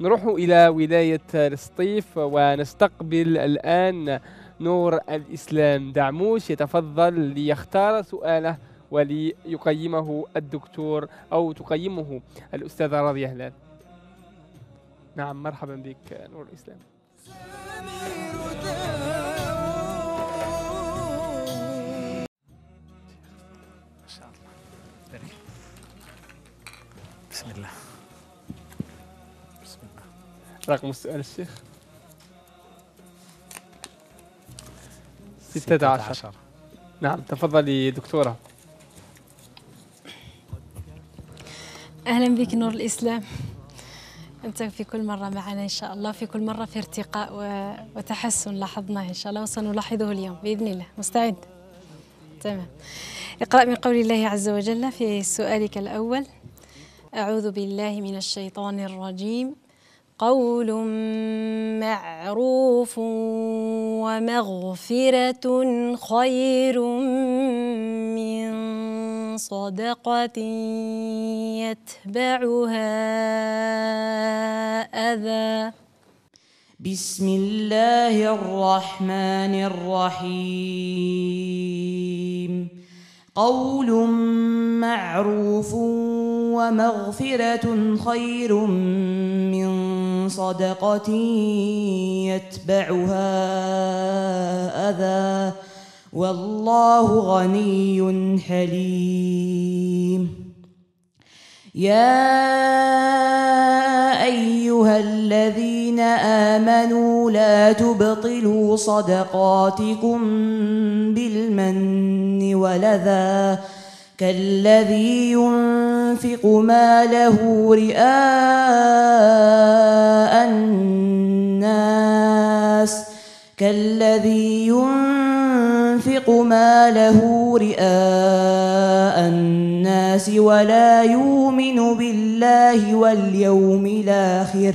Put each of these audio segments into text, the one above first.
نروح إلى ولاية السطيف ونستقبل الآن نور الإسلام. دعموش يتفضل ليختار سؤاله وليقيمه الدكتور أو تقيمه الأستاذة راضية هلال. نعم مرحبا بك نور الإسلام. بسم الله. رقم السؤال الشيخ؟ ستة عشر. نعم تفضلي دكتورة. أهلا بك نور الإسلام. أنت في كل مرة معنا إن شاء الله في كل مرة في ارتقاء وتحسن لاحظناه إن شاء الله وسنلاحظه اليوم بإذن الله. مستعد؟ تمام. اقرأ من قول الله عز وجل في سؤالك الأول. أعوذ بالله من الشيطان الرجيم. قول معروف ومغفرة خير من صدقة يتبعها أذى. بسم الله الرحمن الرحيم. قول معروف ومغفرة خير من صدقة يتبعها أذى والله غني حليم. يا أيها الذين آمنوا لا تبطلوا صدقاتكم بالمن ولذا كالذي ينفق ماله رئاء الناس كالذي ينفق ماله رئاء الناس ولا يؤمن بالله واليوم الآخر.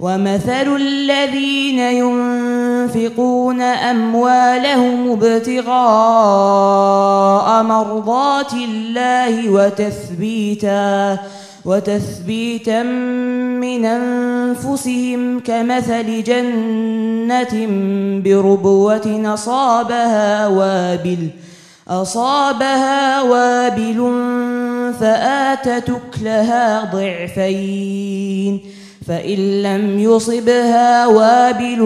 ومثل الذين ينفقون أموالهم ابتغاء مرضات الله وتثبيتا وتثبيتا من أنفسهم كمثل جنة بربوة أصابها وابل أصابها وابل فآتت أكلها ضعفين فإن لم يصبها وابل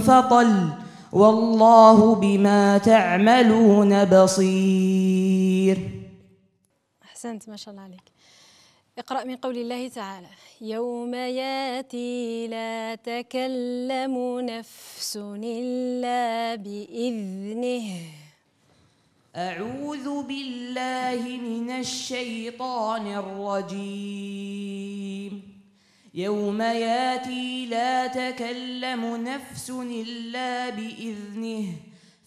فطل والله بما تعملون بصير. أحسنت ما شاء الله عليك. اقرأ من قول الله تعالى يوم ياتي لا تكلم نفس إلا بإذنه. أعوذ بالله من الشيطان الرجيم. يوم ياتي لا تكلم نفس إلا بإذنه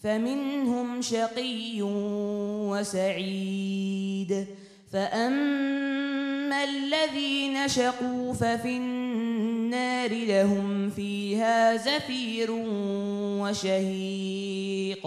فمنهم شقي وسعيد. فأما الذين شقوا ففي النار لهم فيها زفير وشهيق.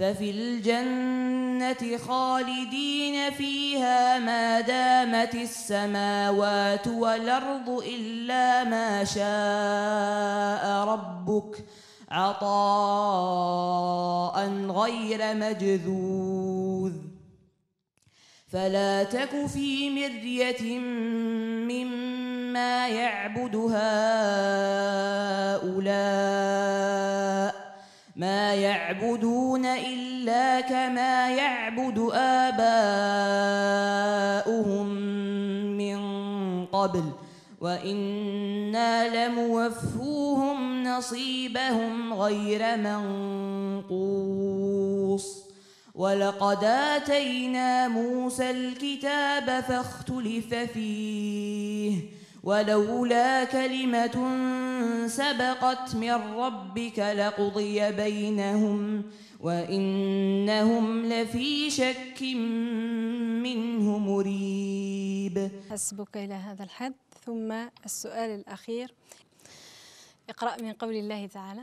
ففي الجنة خالدين فيها ما دامت السماوات والأرض إلا ما شاء ربك عطاء غير مجذوذ. فلا تك في مرية مما يعبد هؤلاء ما يعبدون إلا كما يعبد آباؤهم من قبل وإنا لموفوهم نصيبهم غير منقوص ولقد آتينا موسى الكتاب فاختلف فيه ولولا كلمة سبقت من ربك لقضي بينهم وإنهم لفي شك منه مريب. حسبك إلى هذا الحد. ثم السؤال الأخير. اقرأ من قول الله تعالى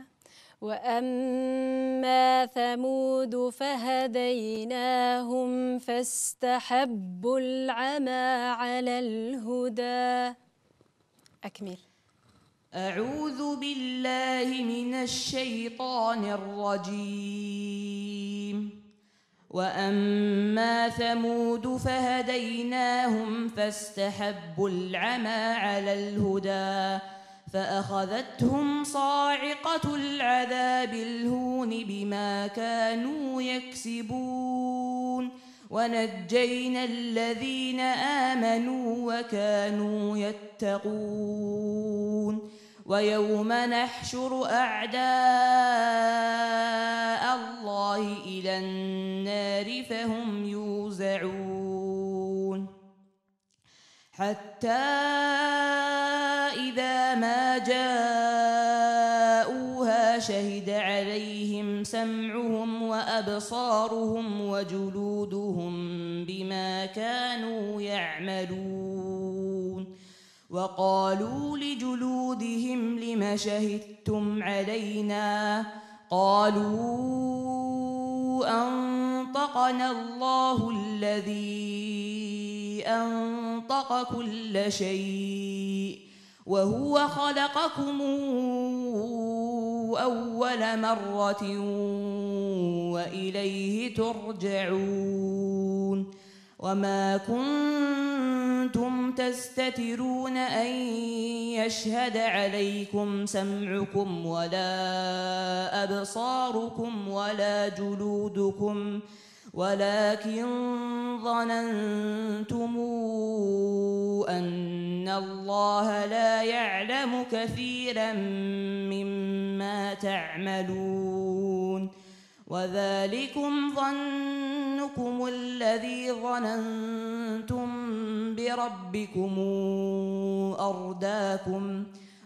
وأما ثمود فهديناهم فاستحبوا العمى على الهدى. أكمل. أعوذ بالله من الشيطان الرجيم. وأما ثمود فهديناهم فاستحبوا العمى على الهدى فأخذتهم صاعقة العذاب الهون بما كانوا يكسبون. ونجينا الذين آمنوا وكانوا يتقون ويوم نحشر أعداء الله إلى النار فهم يوزعون حتى إذا ما جاءوها شهد عليهم سمعهم وأبصارهم وجلودهم بما كانوا يعملون. وقالوا لجلودهم لم شهدتم علينا؟ قالوا أنطقنا الله الذي أنطق كل شيء. وهو خلقكم أول مرة وإليه ترجعون وما كنتم تستترون أن يشهد عليكم سمعكم ولا أبصاركم ولا جلودكم ولكن ظننتم أن الله لا يعلم كثيرا مما تعملون. وذلكم ظنكم الذي ظننتم بربكم أرداكم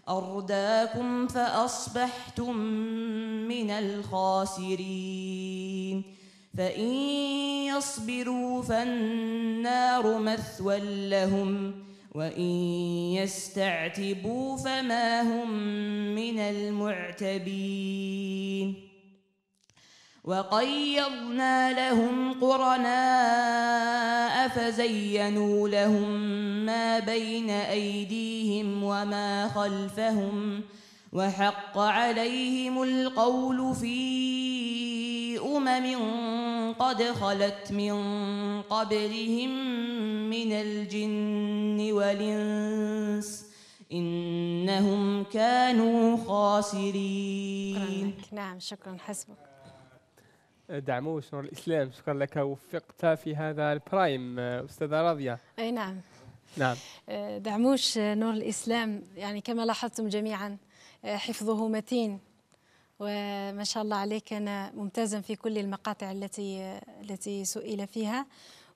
أرداكم فأصبحتم من الخاسرين. فإن يصبروا فالنار مثوى لهم وإن يستعتبوا فما هم من المعتبين. وقيضنا لهم قرناء فزينوا لهم ما بين أيديهم وما خلفهم وحق عليهم القول في أمم قد خلت من قبلهم من الجن والإنس إنهم كانوا خاسرين. نعم شكرا حسبك. دعموش نور الإسلام شكرا لك. وفقت في هذا البرايم أستاذة راضية. أي نعم. نعم. دعموش نور الإسلام يعني كما لاحظتم جميعا حفظه متين. وما شاء الله عليه كان ممتازا في كل المقاطع التي التي سئل فيها.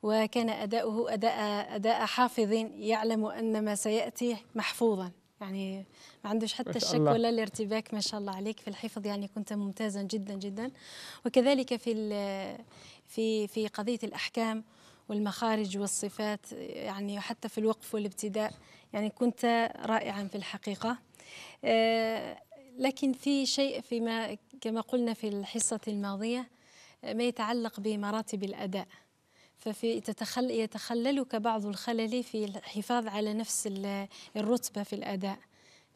وكان أداؤه أداء أداء حافظ يعلم أن ما سيأتي محفوظا. يعني ما عندوش حتى الشك الله. ولا الارتباك ما شاء الله عليك في الحفظ. يعني كنت ممتازا جدا جدا. وكذلك في في في قضية الأحكام والمخارج والصفات يعني حتى في الوقف والابتداء يعني كنت رائعا في الحقيقة. لكن في شيء فيما كما قلنا في الحصة الماضية آه، ما يتعلق بمراتب الأداء. ففي تتخل يتخللك بعض الخلل في الحفاظ على نفس ال- الرتبة في الأداء.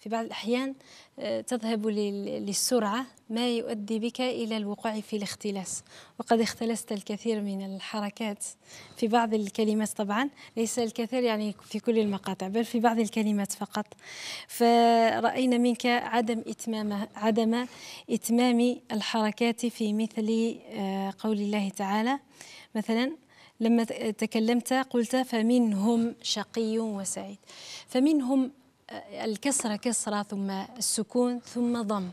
في بعض الأحيان آه، تذهب لل- للسرعة ما يؤدي بك إلى الوقوع في الاختلاس. وقد اختلست الكثير من الحركات في بعض الكلمات طبعا ليس الكثير يعني في كل المقاطع بل في بعض الكلمات فقط. فرأينا منك عدم إتمام عدم إتمام الحركات في مثل آه، قول الله تعالى. مثلا لما تكلمت قلت فمنهم شقي وسعيد. فمنهم الكسرة كسرة ثم السكون ثم ضم.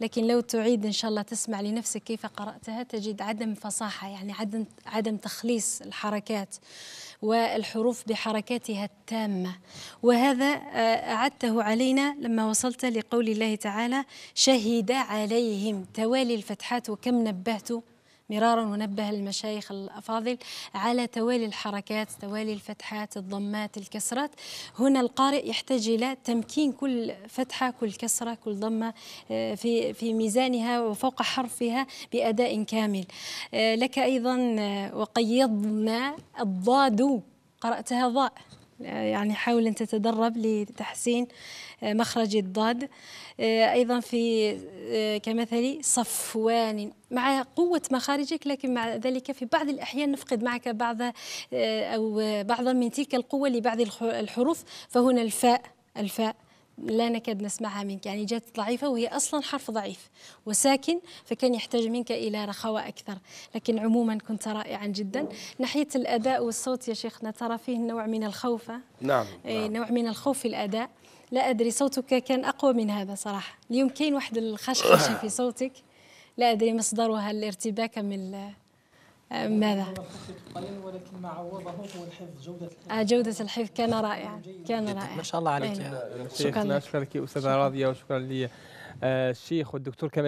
لكن لو تعيد إن شاء الله تسمع لنفسك كيف قرأتها تجد عدم فصاحة يعني عدم عدم تخليص الحركات والحروف بحركاتها التامة. وهذا آه، أعدته علينا لما وصلت لقول الله تعالى شهد عليهم توالي الفتحات وكم نبهت مرارا ونبه المشايخ الأفاضل على توالي الحركات توالي الفتحات الضمات الكسرات. هنا القارئ يحتاج إلى تمكين كل فتحة كل كسرة كل ضمة آه، في في ميزانها وفوق حرفها بأداء كامل. آه، لك أيضا آه، وقيضنا الضاد. قرأتها ضاء. يعني حاول أن تتدرب لتحسين آه، مخرج الضاد. آه، أيضا في آه، كمثل صفوان. مع قوة مخارجك لكن مع ذلك في بعض الأحيان نفقد معك بعض أو بعضا من تلك القوة لبعض الح- الحروف فهنا الفاء الفاء. لا نكاد نسمعها منك. يعني جات ضعيفة وهي أصلا حرف ضعيف وساكن فكان يحتاج منك إلى رخاوة أكثر. لكن عموما كنت رائعا جدا. ناحية الأداء والصوت يا شيخنا ترى فيه نوع من الخوف نعم, إيه، نعم. نوع من الخوف في الأداء. لا أدري صوتك كان أقوى من هذا صراحة. اليوم كاين واحد الخشخشة في صوتك. لا أدري مصدرها الارتباك من ماذا؟ ولكن ما عوضه هو الحفظ جودة الحفظ. آه، جودة الحفظ كان رائعا كان رائعا ما شاء الله عليك شكرا لك. شكرا لك أستاذة راضية وشكرا للشيخ والدكتور كمال